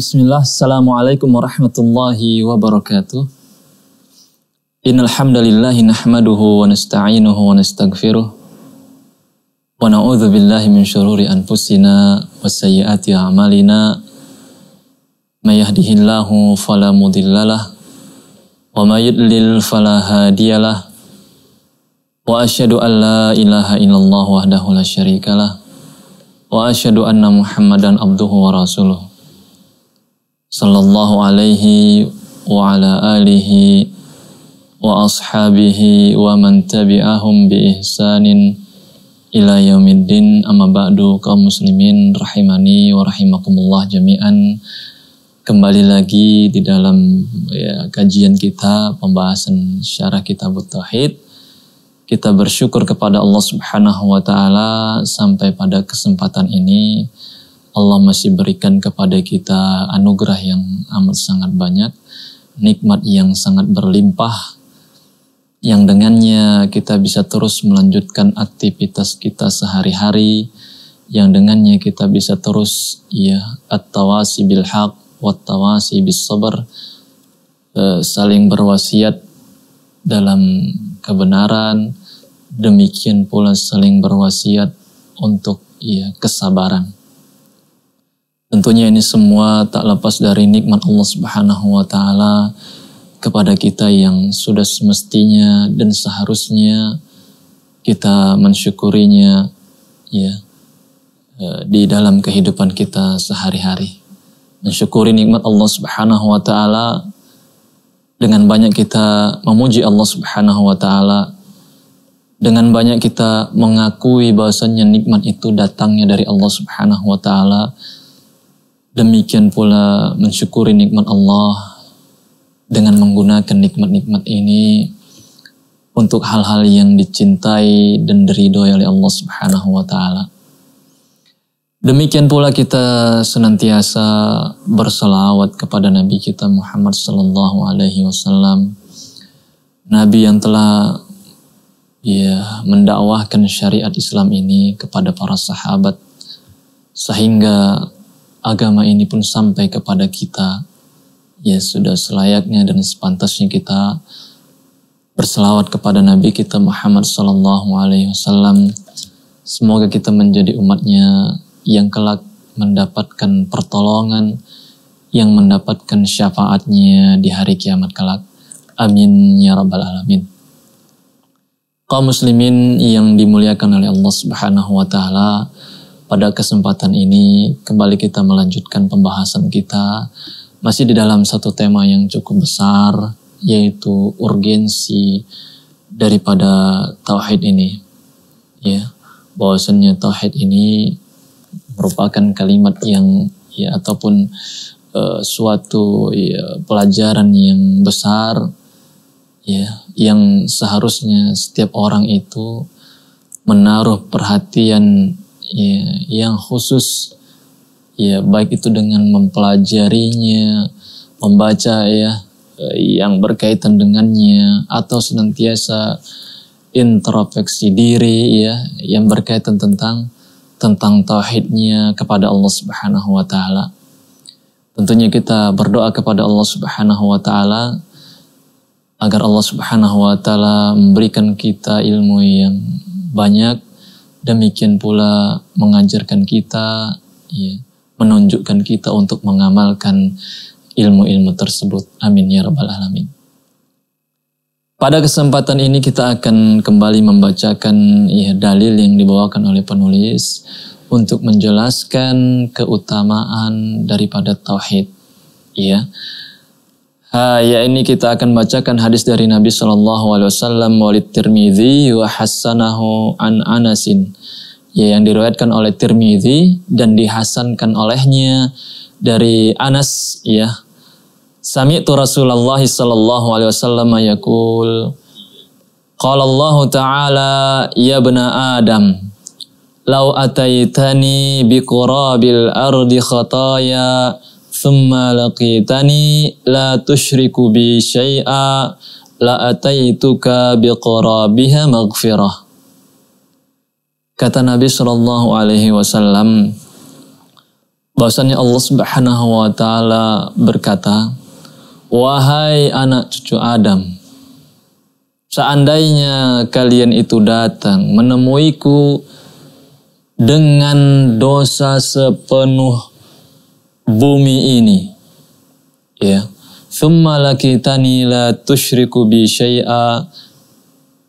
Bismillah, Assalamualaikum warahmatullahi wabarakatuh. Innal hamdalillahi nahmaduhu wa nasta'inuhu wa nastaghfiruh. Wa na'udzu billahi min syururi anfusina wa sayyiati a'malina. May yahdihillahu fala mudhillalah wa may yudlil fala hadiyalah. Wa asyhadu an la ilaha illallah wahdahu la syarikalah. Wa asyhadu anna Muhammadan abduhu wa rasuluh sallallahu alaihi wa ala alihi wa ashabihi wa man tabi'ahum bi ihsanin ila yaumiddin. Amma ba'du kaum muslimin rahimani wa rahimakumullah jami'an. Kembali lagi di dalam ya, kajian kita pembahasan syarah kitab tauhid. Kita bersyukur kepada Allah Subhanahu wa taala sampai pada kesempatan ini Allah masih berikan kepada kita anugerah yang amat sangat banyak, nikmat yang sangat berlimpah, yang dengannya kita bisa terus melanjutkan aktivitas kita sehari-hari, yang dengannya kita bisa terus ya at-tawasi bil haq wa tawasi bis sabar eh, saling berwasiat dalam kebenaran demikian pula saling berwasiat untuk ya kesabaran Tentunya ini semua tak lepas dari nikmat Allah Subhanahu wa taala kepada kita yang sudah semestinya dan seharusnya kita mensyukurinya ya e, di dalam kehidupan kita sehari-hari. Mensyukuri nikmat Allah Subhanahu wa taala. Dengan banyak kita memuji Allah Subhanahu wa taala. Dengan banyak kita mengakui bahwasanya nikmat itu datangnya dari Allah Subhanahu wa taala Demikian pula mensyukuri nikmat Allah dengan menggunakan nikmat-nikmat ini untuk hal-hal yang dicintai dan diridhoi oleh Allah Subhanahu wa taala. Demikian pula kita senantiasa berselawat kepada Nabi kita Muhammad sallallahu alaihi wasallam. Nabi yang telah ya mendakwahkan syariat Islam ini kepada para sahabat sehingga agama ini pun sampai kepada kita, ya sudah selayaknya dan sepantasnya kita berselawat kepada Nabi kita Muhammad Sallallahu Alaihi Wasallam. Semoga kita menjadi umatnya yang kelak mendapatkan pertolongan, yang mendapatkan syafaatnya di hari kiamat kelak. Amin ya rabbal alamin. Kaum muslimin yang dimuliakan oleh Allah Subhanahu wa taala, pada kesempatan ini kembali kita melanjutkan pembahasan kita masih di dalam satu tema yang cukup besar yaitu urgensi daripada tauhid ini. Ya, bahwasannya tauhid ini merupakan kalimat yang ya ataupun uh, suatu ya, pelajaran yang besar ya yang seharusnya setiap orang itu menaruh perhatian ya, yang khusus ya baik itu dengan mempelajarinya, membaca ya yang berkaitan dengannya atau senantiasa introspeksi diri ya yang berkaitan tentang tentang tauhidnya kepada Allah Subhanahu wa taala. Tentunya kita berdoa kepada Allah Subhanahu wa taala agar Allah Subhanahu wa taala memberikan kita ilmu yang banyak Demikian pula mengajarkan kita, ya, menunjukkan kita untuk mengamalkan ilmu-ilmu tersebut. Amin ya rabbal alamin. Pada kesempatan ini kita akan kembali membacakan ya, dalil yang dibawakan oleh penulis untuk menjelaskan keutamaan daripada tauhid. Ya. Ha, ya ini kita akan bacakan hadis dari Nabi Shallallahu Alaihi Wasallam walid Tirmidzi wa hasanahu an Anasin. Ya yang diriwayatkan oleh Tirmidzi dan dihasankan olehnya dari Anas ya. Sami'tu Rasulullah sallallahu alaihi wasallam yaqul Qala Allah Ta'ala ya bena Adam Lau ataitani biqurabil ardi khataya thumma laqitani la tushriku bi syai'a la ataituka biqarabiha maghfirah. Kata Nabi Shallallahu Alaihi Wasallam, bahwasanya Allah Subhanahu wa taala berkata, "Wahai anak cucu Adam, seandainya kalian itu datang menemuiku dengan dosa sepenuh bumi ini, ya, thumma lakitani la tusyriku bi syai'a.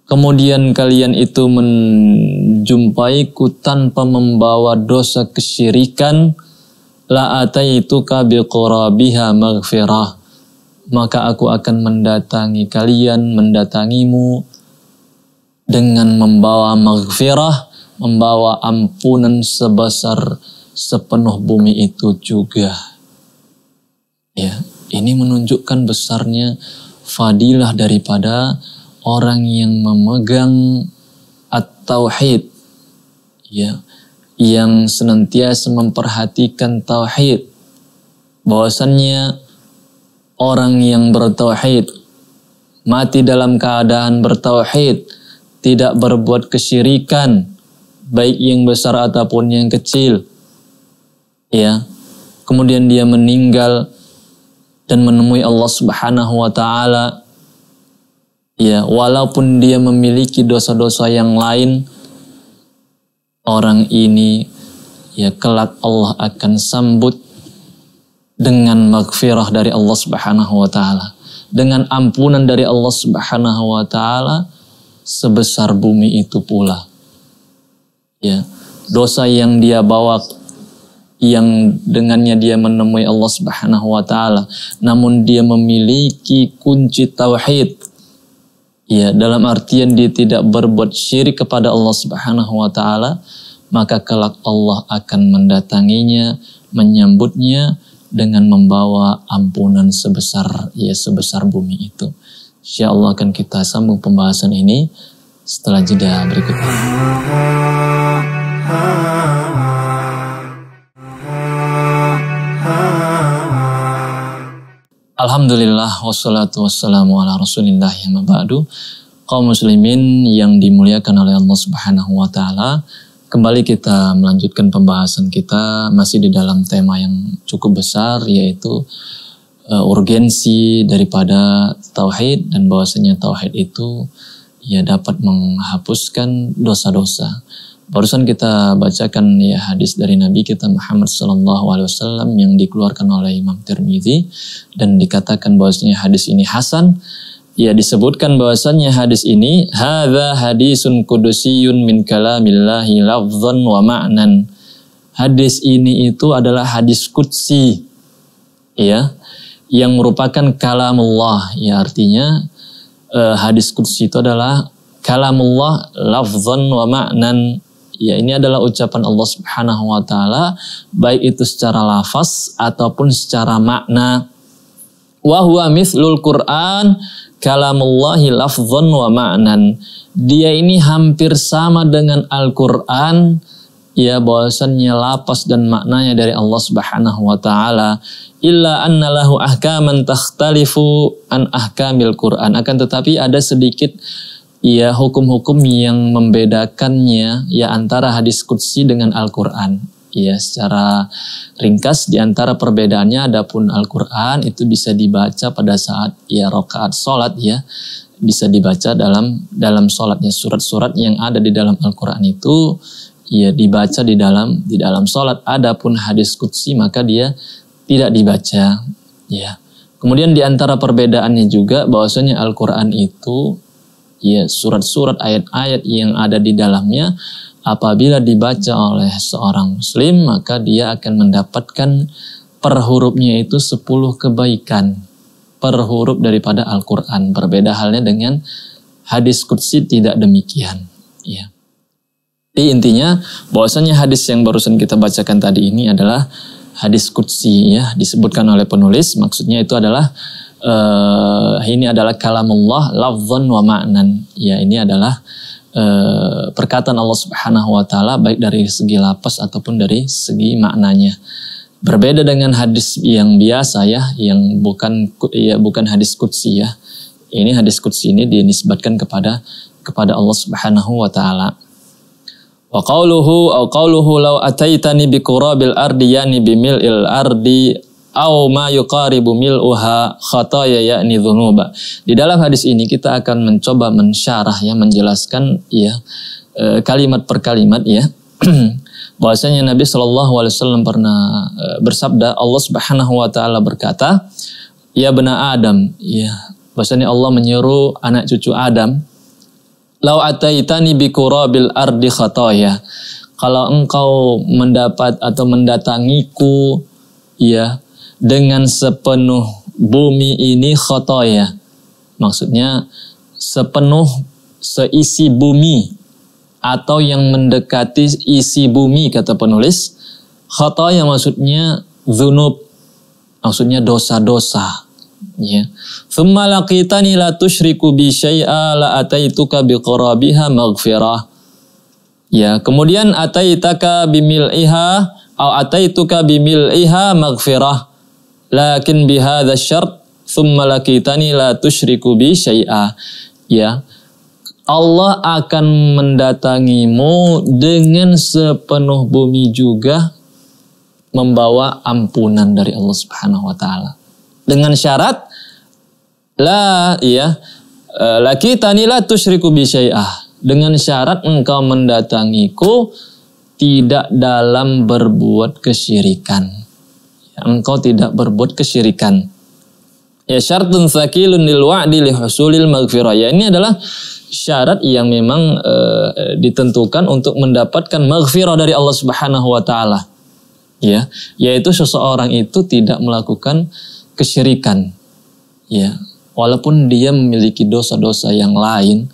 Kemudian kalian itu menjumpaiku tanpa membawa dosa kesyirikan, la ataituka biqurabiha maghfirah. Maka aku akan mendatangi kalian mendatangimu dengan membawa maghfirah membawa ampunan sebesar sepenuh bumi itu juga. Ya ini menunjukkan besarnya fadilah daripada orang yang memegang at-tauhid. Ya yang senantiasa memperhatikan tauhid. Bahwasannya orang yang bertauhid mati dalam keadaan bertauhid tidak berbuat kesyirikan baik yang besar ataupun yang kecil ya. Kemudian dia meninggal dan menemui Allah Subhanahu wa taala. Ya walaupun dia memiliki dosa-dosa yang lain orang ini ya kelak Allah akan sambut dengan magfirah dari Allah Subhanahu wa taala, dengan ampunan dari Allah Subhanahu wa taala sebesar bumi itu pula. Ya, dosa yang dia bawa yang dengannya dia menemui Allah Subhanahu wa taala, namun dia memiliki kunci tauhid. Ya, dalam artian dia tidak berbuat syirik kepada Allah Subhanahu wa taala, maka kelak Allah akan mendatanginya, menyambutnya dengan membawa ampunan sebesar ya sebesar bumi itu. Insya Allah akan kita sambung pembahasan ini setelah jeda berikut Alhamdulillah wassalatu wassalamu ala rasulillah ya mabadu kaum muslimin yang dimuliakan oleh Allah subhanahu wa ta'ala Kembali kita melanjutkan pembahasan kita masih di dalam tema yang cukup besar yaitu uh, urgensi daripada tauhid dan bahwasanya tauhid itu ya dapat menghapuskan dosa-dosa. Barusan kita bacakan ya hadis dari Nabi kita Muhammad Sallallahu Alaihi Wasallam yang dikeluarkan oleh Imam Tirmidzi dan dikatakan bahwasanya hadis ini hasan. Ya disebutkan bahwasannya hadis ini hadza hadisun kudusiyun min kalamillahi lafzan wa ma'nan. Hadis ini itu adalah hadis kudsi ya yang merupakan kalamullah. Ya artinya uh, hadis kudsi itu adalah kalamullah lafzan wa ma'nan ya ini adalah ucapan Allah Subhanahu wa taala baik itu secara lafaz ataupun secara makna. Wa huwa mithlul Qur'an kalamullahi lafzan wa ma'nan. Dia ini hampir sama dengan Al-Quran, ya bahwasannya lapas dan maknanya dari Allah Subhanahu wa taala. Illa anna lahu ahkaman takhtalifu an ahkamil Quran. Akan tetapi ada sedikit ya hukum-hukum yang membedakannya ya antara hadis qudsi dengan Al-Qur'an. Ya secara ringkas di antara perbedaannya adapun Al-Qur'an itu bisa dibaca pada saat ya rakaat salat ya. Bisa dibaca dalam dalam salatnya surat-surat yang ada di dalam Al-Qur'an itu ya dibaca di dalam di dalam salat adapun hadis qudsi maka dia tidak dibaca ya. Kemudian di antara perbedaannya juga bahwasanya Al-Qur'an itu ya surat-surat ayat-ayat yang ada di dalamnya apabila dibaca oleh seorang muslim maka dia akan mendapatkan per hurufnya itu 10 kebaikan per huruf daripada Al-Quran. Berbeda halnya dengan hadis kudsi tidak demikian. Ya. Jadi intinya bahwasanya hadis yang barusan kita bacakan tadi ini adalah hadis kudsi ya disebutkan oleh penulis maksudnya itu adalah uh, ini adalah kalamullah lafzan wa ma'nan ya ini adalah uh, perkataan Allah Subhanahu wa taala baik dari segi lapas ataupun dari segi maknanya. Berbeda dengan hadis yang biasa ya, yang bukan ya bukan hadis qudsi ya. Ini hadis qudsi ini dinisbatkan kepada kepada Allah Subhanahu wa taala. Wa qawluhu au qawluhu law ataitani bi qurabil ardi yani bi ardi au ma yuqaribu mil'uha khataya yakni dhunuba. Di dalam hadis ini kita akan mencoba mensyarah ya menjelaskan ya e, kalimat per kalimat ya. Bahwasanya Nabi Shallallahu alaihi wasallam pernah e, bersabda Allah Subhanahu wa taala berkata, "Ya bena Adam, ya bahwasanya Allah menyeru anak cucu Adam Lau ataitani bikurabil ardi khataya. Kalau engkau mendapat atau mendatangiku ya dengan sepenuh bumi ini khataya. Maksudnya sepenuh seisi bumi atau yang mendekati isi bumi kata penulis. Khataya maksudnya zunub. Maksudnya dosa-dosa ya thumma laqitani la tusyriku bi syai'a la ataituka bi qarabiha maghfirah ya kemudian ataitaka bimil'iha atau ataituka bimil'iha maghfirah lakin bihadza syart thumma laqitani la tusyriku bi syai'a. Ya. Allah akan mendatangimu dengan sepenuh bumi juga membawa ampunan dari Allah Subhanahu wa taala. Dengan syarat la ya e, laki tanila tusyriku bisyai'ah dengan syarat engkau mendatangiku tidak dalam berbuat kesyirikan engkau tidak berbuat kesyirikan. Ya syartun sakilun lil wa'di li husulil maghfirah. Ya ini adalah syarat yang memang e, ditentukan untuk mendapatkan maghfirah dari Allah Subhanahu wa taala. Ya yaitu seseorang itu tidak melakukan kesyirikan. Ya, walaupun dia memiliki dosa-dosa yang lain,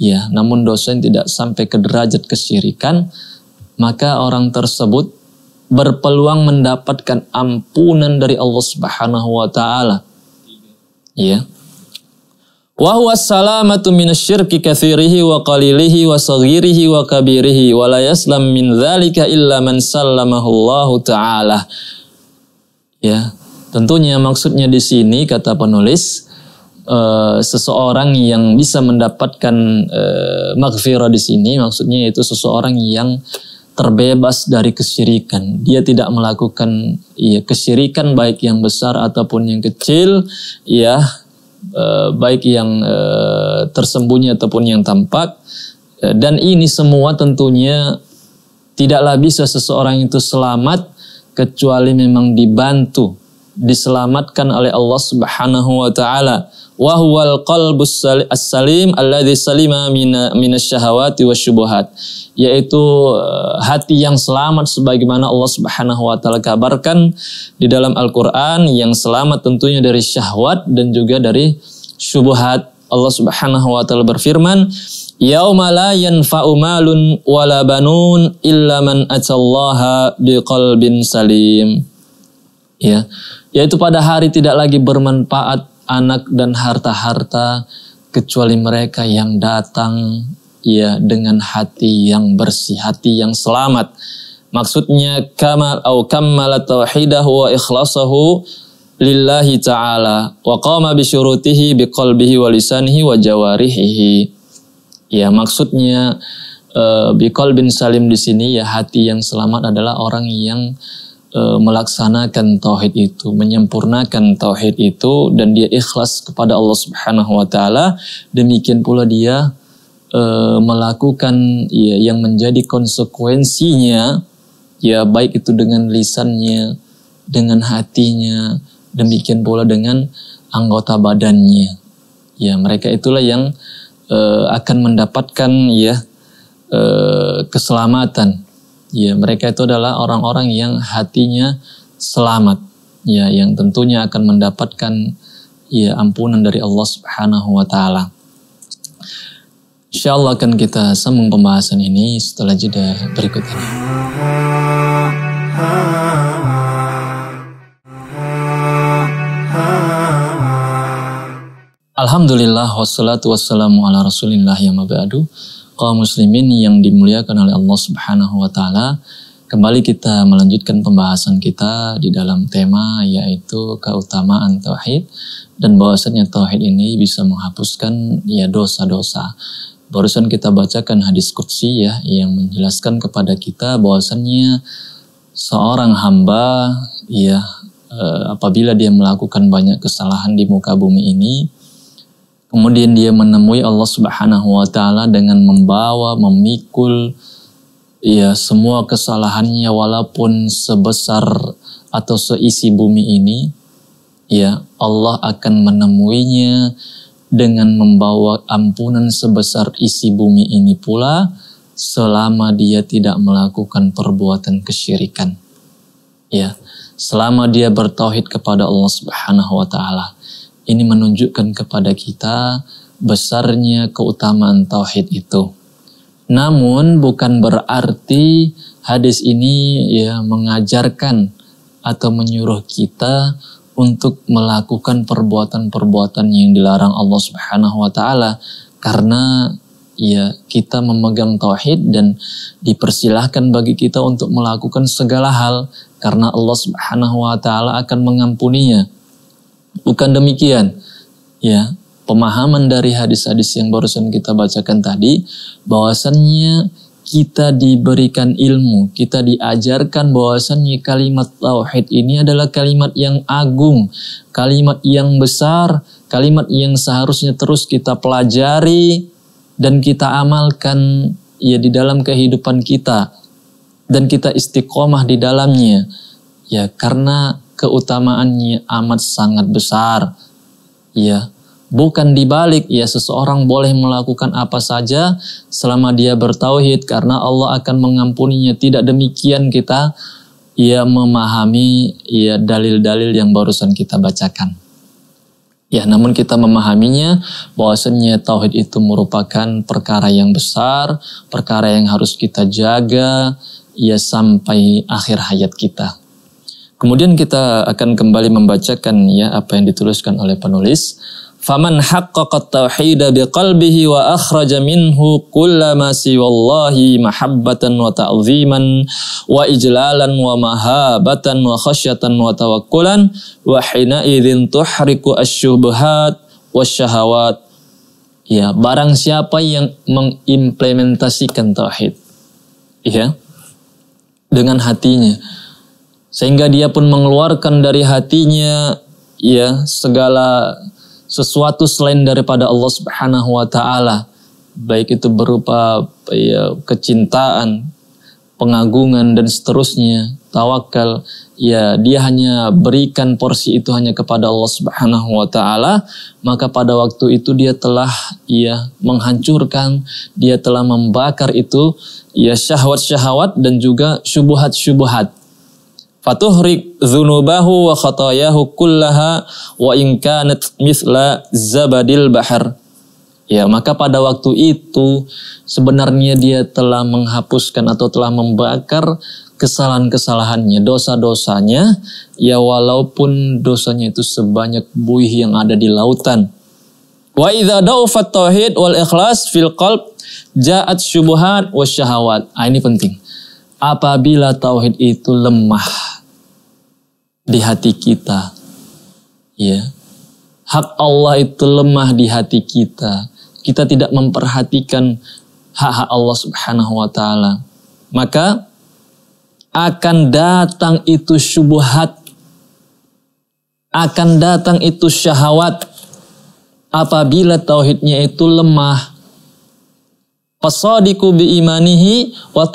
ya, namun dosa yang tidak sampai ke derajat kesyirikan, maka orang tersebut berpeluang mendapatkan ampunan dari Allah Subhanahu wa taala. Ya. Wa huwa salamatu minasyirki katsirihi wa qalilihi wa saghirihi wa kabirihi wa la yaslam min dzalika illa man sallamahu Allah taala. Ya, Tentunya maksudnya di sini kata penulis uh, seseorang yang bisa mendapatkan uh, maghfirah di sini maksudnya itu seseorang yang terbebas dari kesyirikan. Dia tidak melakukan ya kesyirikan baik yang besar ataupun yang kecil, ya uh, baik yang uh, tersembunyi ataupun yang tampak. Dan ini semua tentunya tidaklah bisa seseorang itu selamat kecuali memang dibantu diselamatkan oleh Allah Subhanahu wa taala. Wa huwal qalbus salim alladzi salima minasyahawati wasyubuhat yaitu eh, hati yang selamat sebagaimana Allah Subhanahu wa taala kabarkan di dalam Al-Qur'an yang selamat tentunya dari syahwat dan juga dari syubhat Allah Subhanahu wa taala berfirman Yauma la yanfa'u malun wala banun illa man atallaha biqalbin salim. Ya, yaitu pada hari tidak lagi bermanfaat anak dan harta-harta kecuali mereka yang datang ya dengan hati yang bersih, hati yang selamat. Maksudnya kamal atau kammala tauhidahu wa ikhlasahu lillahi ta'ala wa qama bi syurutihi bi qalbihi wa lisanihi wa jawarihi. Ya, maksudnya uh, bi qalbin salim di sini ya hati yang selamat adalah orang yang e, melaksanakan tauhid itu, menyempurnakan tauhid itu dan dia ikhlas kepada Allah Subhanahu wa taala, demikian pula dia e, melakukan ya yang menjadi konsekuensinya ya baik itu dengan lisannya, dengan hatinya, demikian pula dengan anggota badannya. Ya, mereka itulah yang e, akan mendapatkan ya e, keselamatan ya mereka itu adalah orang-orang yang hatinya selamat ya yang tentunya akan mendapatkan ya ampunan dari Allah Subhanahu wa taala. Insyaallah akan kita sambung pembahasan ini setelah jeda berikut ini. Alhamdulillah wassalatu wassalamu ala rasulillah ya mabadu kaum muslimin yang dimuliakan oleh Allah Subhanahu wa taala. Kembali kita melanjutkan pembahasan kita di dalam tema yaitu keutamaan tauhid dan bahwasanya tauhid ini bisa menghapuskan ya dosa-dosa. Barusan kita bacakan hadis qudsi ya yang menjelaskan kepada kita bahwasannya seorang hamba ya eh, apabila dia melakukan banyak kesalahan di muka bumi ini kemudian dia menemui Allah Subhanahu wa taala dengan membawa memikul ya semua kesalahannya walaupun sebesar atau seisi bumi ini ya Allah akan menemuinya dengan membawa ampunan sebesar isi bumi ini pula selama dia tidak melakukan perbuatan kesyirikan. Ya, selama dia bertauhid kepada Allah Subhanahu wa taala. Ini menunjukkan kepada kita besarnya keutamaan tauhid itu. Namun bukan berarti hadis ini ya mengajarkan atau menyuruh kita untuk melakukan perbuatan-perbuatan yang dilarang Allah Subhanahu wa taala karena ya kita memegang tauhid dan dipersilahkan bagi kita untuk melakukan segala hal karena Allah Subhanahu wa taala akan mengampuninya. Bukan demikian. Ya, pemahaman dari hadis-hadis yang barusan kita bacakan tadi bahwasannya kita diberikan ilmu, kita diajarkan bahwasannya kalimat tauhid ini adalah kalimat yang agung, kalimat yang besar, kalimat yang seharusnya terus kita pelajari dan kita amalkan ya di dalam kehidupan kita dan kita istiqomah di dalamnya. Ya, karena keutamaannya amat sangat besar. Ya, Bukan dibalik, ya seseorang boleh melakukan apa saja selama dia bertauhid karena Allah akan mengampuninya. Tidak demikian kita ya memahami ya dalil-dalil yang barusan kita bacakan. Ya, namun kita memahaminya bahwasanya tauhid itu merupakan perkara yang besar, perkara yang harus kita jaga ya sampai akhir hayat kita. Kemudian kita akan kembali membacakan ya apa yang dituliskan oleh penulis. Faman haqqaqa tauhida biqalbihi wa akhraja minhu kullama siwallahi mahabbatan wa ta'ziman wa ijlalan wa mahabatan wa khasyatan wa tawakkulan wa hina idzin tuhriku asyubuhat wasyahawat ya barang siapa yang mengimplementasikan tauhid ya dengan hatinya sehingga dia pun mengeluarkan dari hatinya ya segala sesuatu selain daripada Allah Subhanahu wa taala. Baik itu berupa ya, kecintaan, pengagungan dan seterusnya, tawakal, ya dia hanya berikan porsi itu hanya kepada Allah Subhanahu wa taala, maka pada waktu itu dia telah ya menghancurkan, dia telah membakar itu ya syahwat-syahwat dan juga syubhat-syubhat fatuhrik dzunubahu wa khatayahu kullaha wa in kanat mithla zabadil bahar. Ya, maka pada waktu itu sebenarnya dia telah menghapuskan atau telah membakar kesalahan-kesalahannya, dosa-dosanya, ya walaupun dosanya itu sebanyak buih yang ada di lautan. Wa idza daufat tauhid wal ikhlas fil qalb ja'at syubuhat wa syahawat. Ah, ini penting. Apabila tauhid itu lemah, di hati kita. Ya. Hak Allah itu lemah di hati kita. Kita tidak memperhatikan hak-hak Allah Subhanahu wa taala. Maka akan datang itu syubhat. Akan datang itu syahwat apabila tauhidnya itu lemah. Fasadiku bi imanihi wa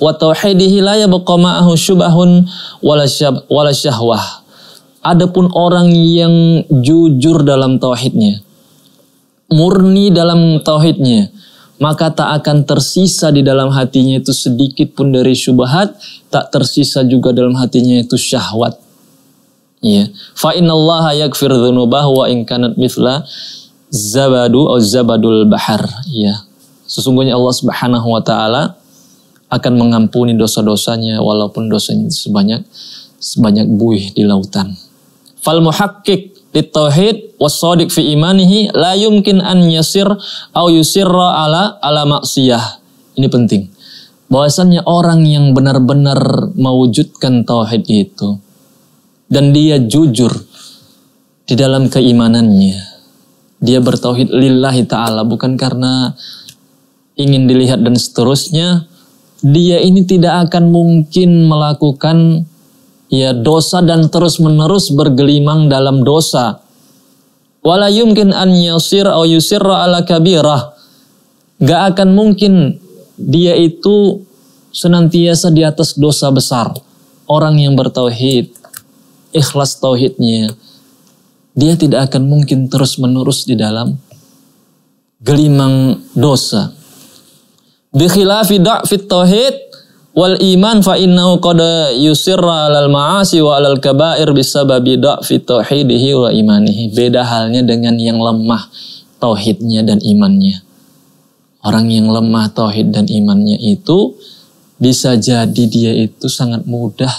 tauhidihi la yabqa ma'ahu syubahun wala syahwah. Adapun orang yang jujur dalam tauhidnya, murni dalam tauhidnya, maka tak akan tersisa di dalam hatinya itu sedikit pun dari syubhat, tak tersisa juga dalam hatinya itu syahwat. Ya. Fa innallaha yaghfir dzunubahu wa in kanat mithla zabadu atau zabadul bahar. Ya. Sesungguhnya Allah Subhanahu wa taala akan mengampuni dosa-dosanya walaupun dosanya sebanyak sebanyak buih di lautan. Fal muhakkik tauhid wasadiq fi imanihi la yumkin an yasir au yusirra ala ala maksiyah. Ini penting. Bahwasannya orang yang benar-benar mewujudkan tauhid itu dan dia jujur di dalam keimanannya. Dia bertauhid lillahi taala bukan karena ingin dilihat dan seterusnya, dia ini tidak akan mungkin melakukan ya dosa dan terus-menerus bergelimang dalam dosa. Wala yumkin an yasir au yusirra ala kabirah. Gak akan mungkin dia itu senantiasa di atas dosa besar. Orang yang bertauhid, ikhlas tauhidnya, dia tidak akan mungkin terus-menerus di dalam gelimang dosa. Bikhilafi da'fit tauhid wal iman fa innahu qad yusirra alal ma'asi wa alal kaba'ir bisababi da'fi tauhidihi wa imanihi. Beda halnya dengan yang lemah tauhidnya dan imannya. Orang yang lemah tauhid dan imannya itu bisa jadi dia itu sangat mudah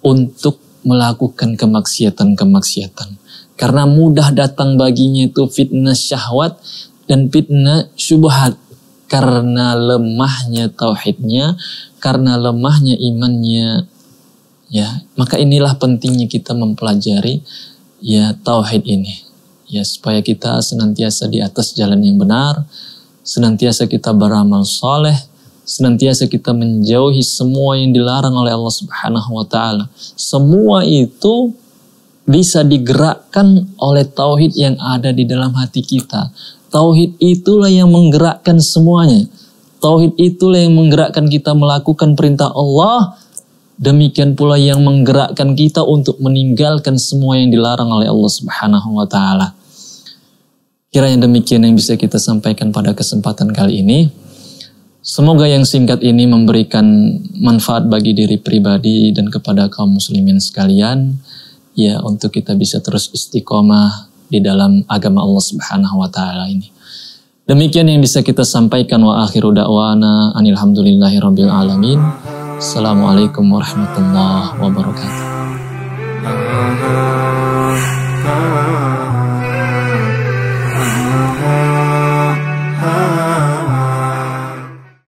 untuk melakukan kemaksiatan-kemaksiatan. Karena mudah datang baginya itu fitnah syahwat dan fitnah syubhat karena lemahnya tauhidnya, karena lemahnya imannya, ya maka inilah pentingnya kita mempelajari ya tauhid ini, ya supaya kita senantiasa di atas jalan yang benar, senantiasa kita beramal soleh, senantiasa kita menjauhi semua yang dilarang oleh Allah Subhanahu wa taala. Semua itu bisa digerakkan oleh tauhid yang ada di dalam hati kita. Tauhid itulah yang menggerakkan semuanya. Tauhid itulah yang menggerakkan kita melakukan perintah Allah. Demikian pula yang menggerakkan kita untuk meninggalkan semua yang dilarang oleh Allah Subhanahu wa taala. Kiranya demikian yang bisa kita sampaikan pada kesempatan kali ini. Semoga yang singkat ini memberikan manfaat bagi diri pribadi dan kepada kaum muslimin sekalian ya untuk kita bisa terus istiqomah di dalam agama Allah Subhanahu wa taala ini. Demikian yang bisa kita sampaikan wa akhiru da'wana anilhamdulillahi rabbil alamin. Assalamualaikum warahmatullahi wabarakatuh.